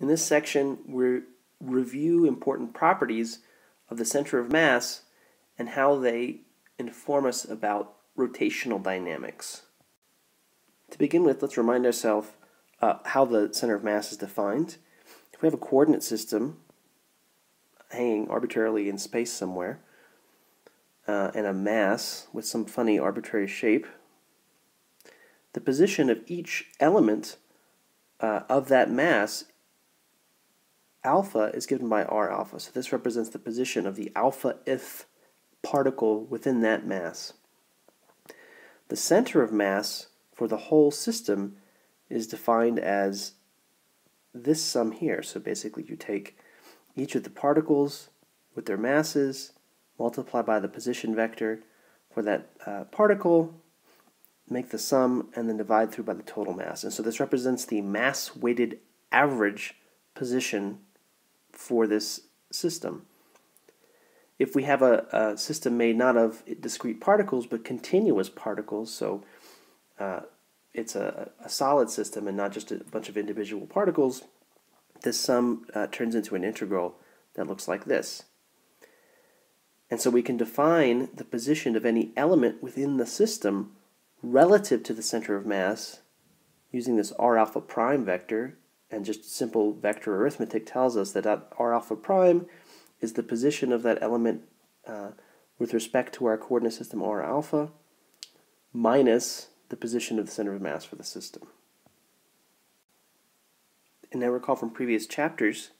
In this section, we review important properties of the center of mass and how they inform us about rotational dynamics. To begin with, let's remind ourselves uh, how the center of mass is defined. If we have a coordinate system hanging arbitrarily in space somewhere, uh, and a mass with some funny arbitrary shape, the position of each element uh, of that mass alpha is given by r alpha. So this represents the position of the alpha if particle within that mass. The center of mass for the whole system is defined as this sum here. So basically you take each of the particles with their masses, multiply by the position vector for that uh, particle, make the sum, and then divide through by the total mass. And so this represents the mass-weighted average position for this system. If we have a, a, system made not of discrete particles but continuous particles, so uh, it's a, a, solid system and not just a bunch of individual particles, this sum uh, turns into an integral that looks like this. And so we can define the position of any element within the system relative to the center of mass using this r alpha prime vector and just simple vector arithmetic tells us that r alpha prime is the position of that element uh, with respect to our coordinate system r alpha minus the position of the center of mass for the system. And now recall from previous chapters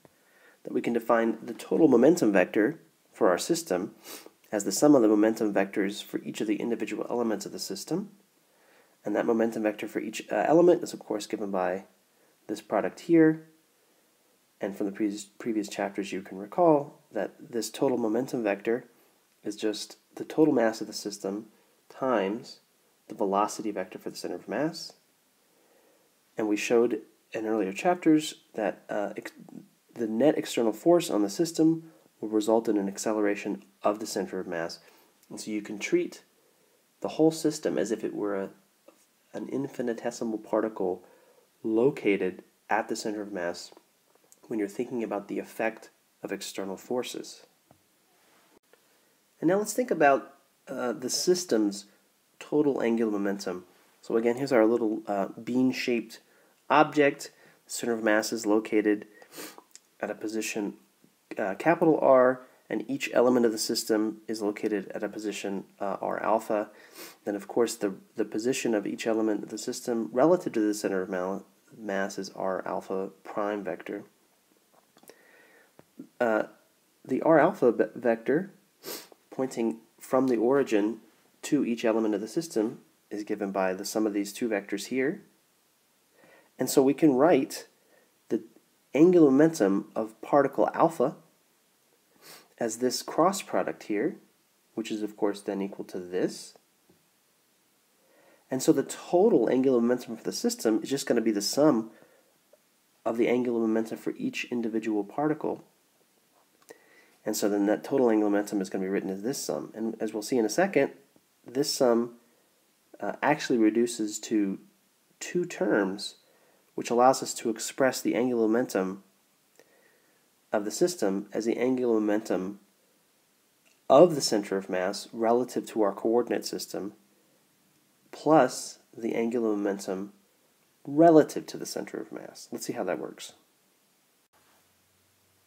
that we can define the total momentum vector for our system as the sum of the momentum vectors for each of the individual elements of the system. And that momentum vector for each uh, element is of course given by this product here. And from the previous, previous chapters, you can recall that this total momentum vector is just the total mass of the system times the velocity vector for the center of mass. And we showed in earlier chapters that uh, the net external force on the system will result in an acceleration of the center of mass. And so you can treat the whole system as if it were a, an infinitesimal particle located at the center of mass when you're thinking about the effect of external forces. And now let's think about uh, the system's total angular momentum. So again, here's our little uh, bean-shaped object. The center of mass is located at a position uh, capital R, and each element of the system is located at a position uh, R alpha. Then, of course, the, the position of each element of the system relative to the center of mass is r alpha prime vector. Uh, the r alpha vector pointing from the origin to each element of the system is given by the sum of these two vectors here. And so we can write the angular momentum of particle alpha as this cross product here, which is of course then equal to this. And so the total angular momentum for the system is just going to be the sum of the angular momentum for each individual particle. And so then that total angular momentum is going to be written as this sum. And as we'll see in a second, this sum uh, actually reduces to two terms, which allows us to express the angular momentum of the system as the angular momentum of the center of mass relative to our coordinate system plus the angular momentum relative to the center of mass. Let's see how that works.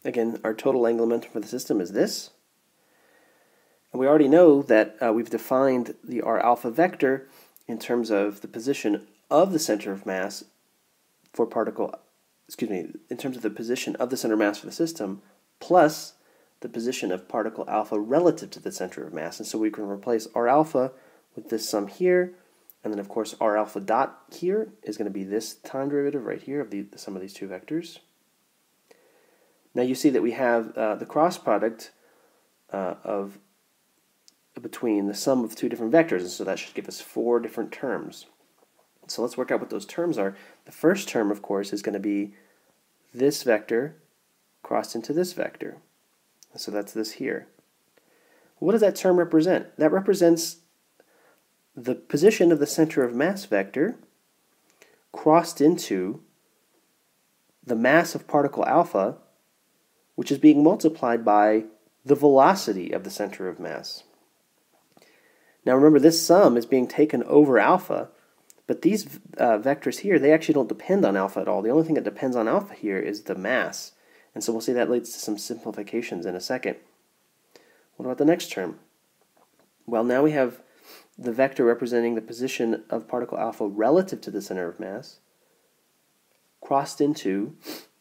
Again, our total angular momentum for the system is this. And we already know that uh, we've defined the R alpha vector in terms of the position of the center of mass for particle, excuse me, in terms of the position of the center of mass for the system plus the position of particle alpha relative to the center of mass. And so we can replace R alpha with this sum here and then, of course, r alpha dot here is going to be this time derivative right here of the, sum of these two vectors. Now you see that we have uh, the cross product uh, of between the sum of two different vectors, and so that should give us four different terms. So let's work out what those terms are. The first term, of course, is going to be this vector crossed into this vector. So that's this here. What does that term represent? That represents the position of the center of mass vector crossed into the mass of particle alpha, which is being multiplied by the velocity of the center of mass. Now remember, this sum is being taken over alpha, but these uh, vectors here, they actually don't depend on alpha at all. The only thing that depends on alpha here is the mass. And so we'll see that leads to some simplifications in a second. What about the next term? Well, now we have the vector representing the position of particle alpha relative to the center of mass crossed into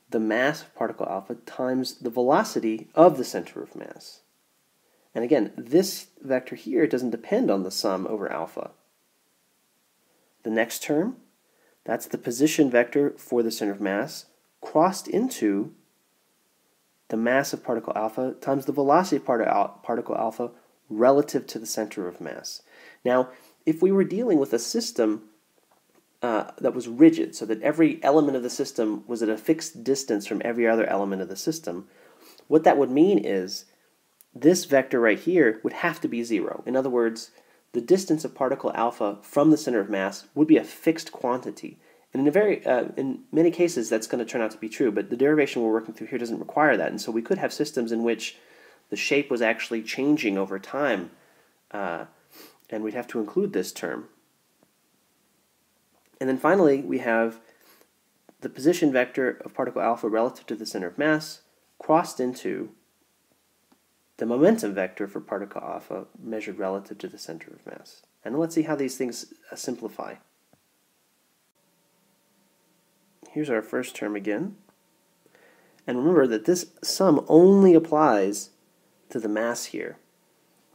the mass of particle alpha times the velocity of the center of mass. And again, this vector here doesn't depend on the sum over alpha. The next term, that's the position vector for the center of mass crossed into the mass of particle alpha times the velocity of particle alpha relative to the center of mass. Now, if we were dealing with a system uh, that was rigid, so that every element of the system was at a fixed distance from every other element of the system, what that would mean is this vector right here would have to be zero. In other words, the distance of particle alpha from the center of mass would be a fixed quantity. And in a very, uh, in many cases, that's going to turn out to be true. But the derivation we're working through here doesn't require that, and so we could have systems in which the shape was actually changing over time, uh, and we'd have to include this term. And then finally, we have the position vector of particle alpha relative to the center of mass crossed into the momentum vector for particle alpha measured relative to the center of mass. And let's see how these things uh, simplify. Here's our first term again. And remember that this sum only applies to the mass here.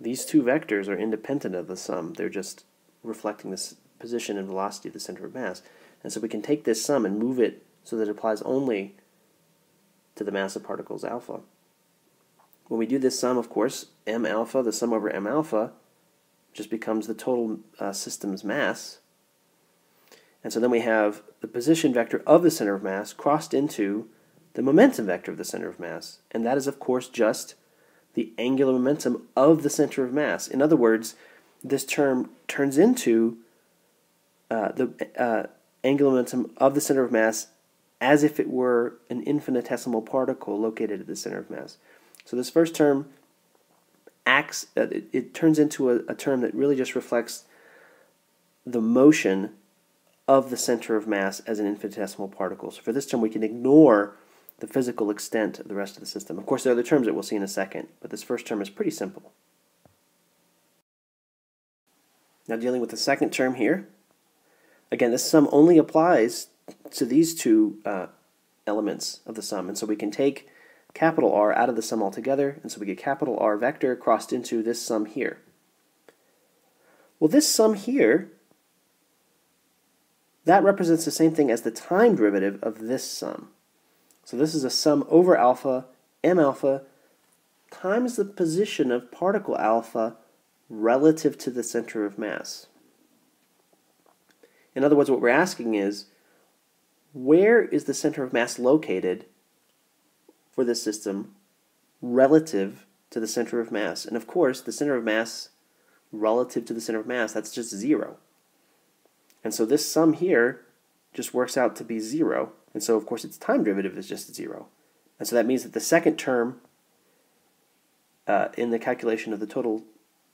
These two vectors are independent of the sum. They're just reflecting the position and velocity of the center of mass. And so we can take this sum and move it so that it applies only to the mass of particles alpha. When we do this sum, of course, m alpha, the sum over m alpha, just becomes the total uh, system's mass. And so then we have the position vector of the center of mass crossed into the momentum vector of the center of mass. And that is, of course, just the angular momentum of the center of mass. In other words, this term turns into uh, the uh, angular momentum of the center of mass as if it were an infinitesimal particle located at the center of mass. So this first term acts, uh, it, it, turns into a, a term that really just reflects the motion of the center of mass as an infinitesimal particle. So for this term, we can ignore the physical extent of the rest of the system. Of course, there are other terms that we'll see in a second, but this first term is pretty simple. Now dealing with the second term here, again, this sum only applies to these two uh, elements of the sum, and so we can take capital R out of the sum altogether, and so we get capital R vector crossed into this sum here. Well, this sum here, that represents the same thing as the time derivative of this sum. So this is a sum over alpha, m alpha, times the position of particle alpha relative to the center of mass. In other words, what we're asking is, where is the center of mass located for this system relative to the center of mass. And of course, the center of mass relative to the center of mass, that's just zero. And so this sum here just works out to be zero. And so, of course, its time derivative is just zero. And so that means that the second term uh, in the calculation of the total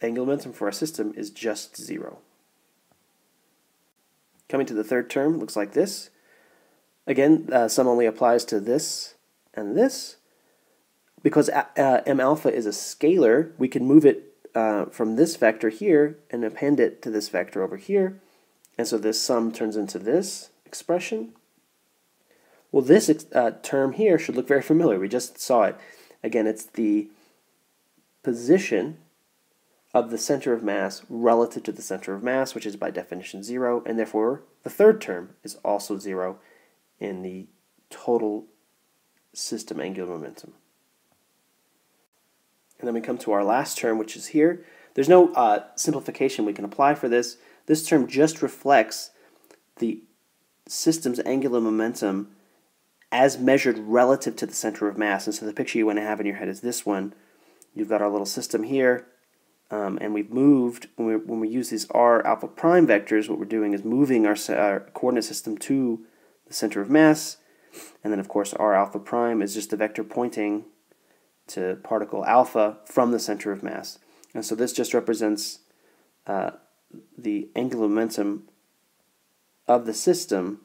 angular momentum for our system is just zero. Coming to the third term, looks like this. Again, uh, sum only applies to this and this. Because uh, m alpha is a scalar, we can move it uh, from this vector here and append it to this vector over here. And so this sum turns into this expression. Well, this uh, term here should look very familiar. We just saw it. Again, it's the position of the center of mass relative to the center of mass, which is by definition zero, and therefore the third term is also zero in the total system angular momentum. And then we come to our last term, which is here. There's no uh, simplification we can apply for this. This term just reflects the system's angular momentum as measured relative to the center of mass. And so the picture you want to have in your head is this one. You've got our little system here, um, and we've moved, when we, when we use these r alpha prime vectors, what we're doing is moving our, our coordinate system to the center of mass, And then, of course, r alpha prime is just the vector pointing to particle alpha from the center of mass. And so this just represents uh, the angular momentum of the system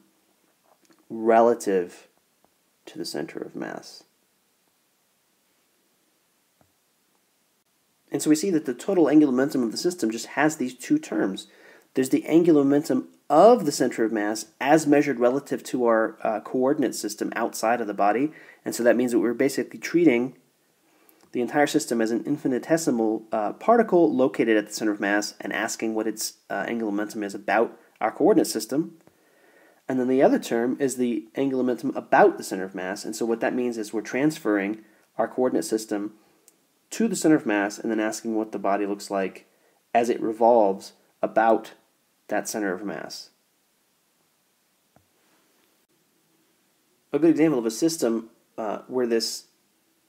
relative to the center of mass. And so we see that the total angular momentum of the system just has these two terms. There's the angular momentum of the center of mass as measured relative to our uh, coordinate system outside of the body. And so that means that we're basically treating the entire system as an infinitesimal uh, particle located at the center of mass and asking what its uh, angular momentum is about our coordinate system. And then the other term is the angular momentum about the center of mass. And so what that means is we're transferring our coordinate system to the center of mass and then asking what the body looks like as it revolves about that center of mass. A good example of a system uh, where this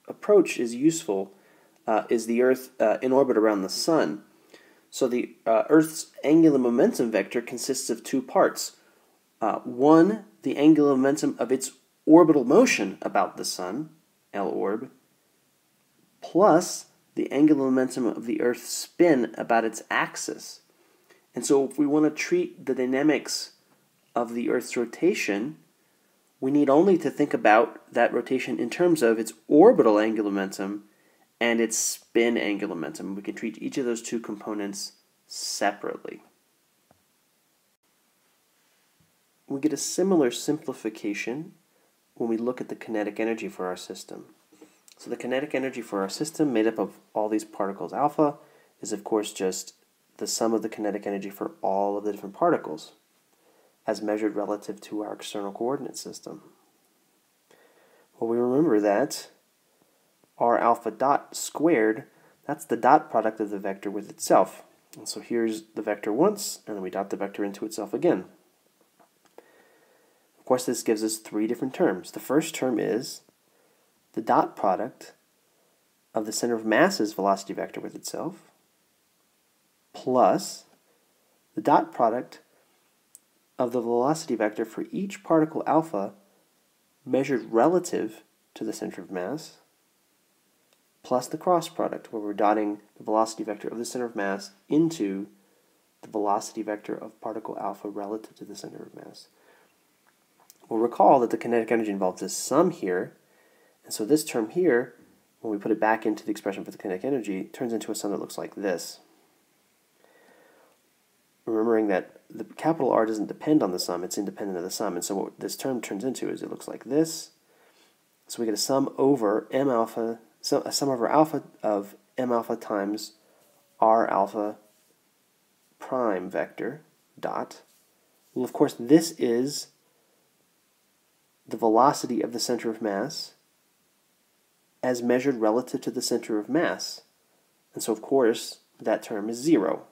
approach is useful uh, is the Earth uh, in orbit around the Sun. So the uh, Earth's angular momentum vector consists of two parts. Uh, one, the angular momentum of its orbital motion about the Sun, L orb, plus the angular momentum of the Earth's spin about its axis. And so, if we want to treat the dynamics of the Earth's rotation, we need only to think about that rotation in terms of its orbital angular momentum and its spin angular momentum. We can treat each of those two components separately. We get a similar simplification when we look at the kinetic energy for our system. So the kinetic energy for our system, made up of all these particles alpha, is of course just the sum of the kinetic energy for all of the different particles as measured relative to our external coordinate system. Well, we remember that r alpha dot squared, that's the dot product of the vector with itself. And so here's the vector once, and then we dot the vector into itself again. Of course, this gives us three different terms. The first term is the dot product of the center of mass's velocity vector with itself plus the dot product of the velocity vector for each particle alpha measured relative to the center of mass plus the cross product where we're dotting the velocity vector of the center of mass into the velocity vector of particle alpha relative to the center of mass. We'll recall that the kinetic energy involved is sum here and so this term here, when we put it back into the expression for the kinetic energy, turns into a sum that looks like this. Remembering that the capital R doesn't depend on the sum, it's independent of the sum. And so what this term turns into is it looks like this. So we get a sum over m alpha, so a sum over alpha of m alpha times r alpha prime vector dot. Well, of course, this is the velocity of the center of mass as measured relative to the center of mass. And so, of course, that term is 0.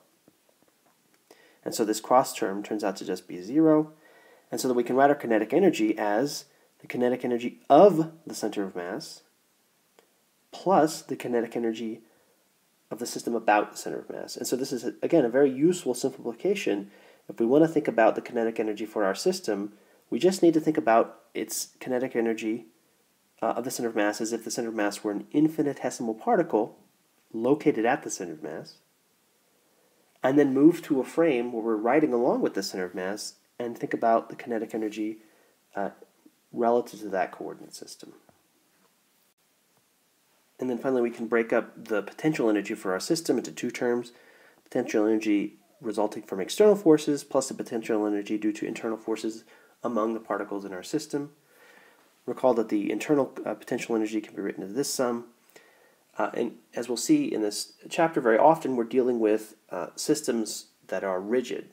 And so this cross term turns out to just be 0. And so that we can write our kinetic energy as the kinetic energy of the center of mass plus the kinetic energy of the system about the center of mass. And so this is, again, a very useful simplification. If we want to think about the kinetic energy for our system, we just need to think about its kinetic energy uh, of the center of mass as if the center of mass were an infinitesimal particle located at the center of mass, and then move to a frame where we're riding along with the center of mass and think about the kinetic energy uh, relative to that coordinate system. And then finally, we can break up the potential energy for our system into two terms potential energy resulting from external forces plus the potential energy due to internal forces among the particles in our system. Recall that the internal uh, potential energy can be written as this sum. Uh, and as we'll see in this chapter, very often we're dealing with uh, systems that are rigid,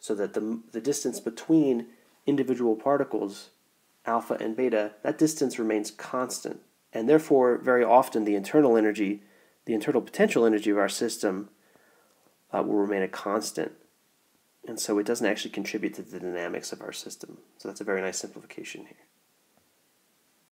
so that the, the distance between individual particles, alpha and beta, that distance remains constant. And therefore, very often the internal energy, the internal potential energy of our system uh, will remain a constant. And so it doesn't actually contribute to the dynamics of our system. So that's a very nice simplification here.